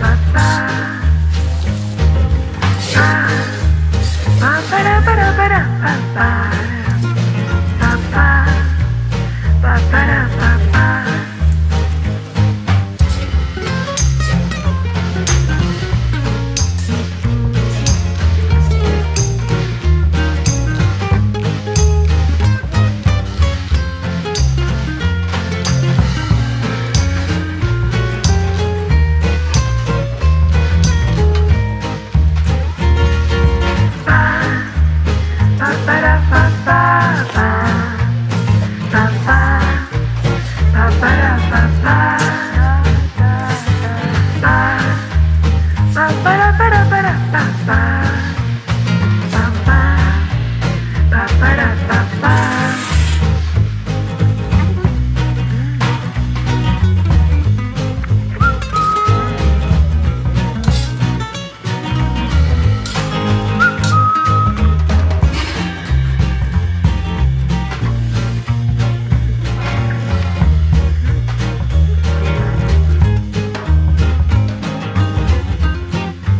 ba ba ba ba Ba-da-ba-da-ba-ba.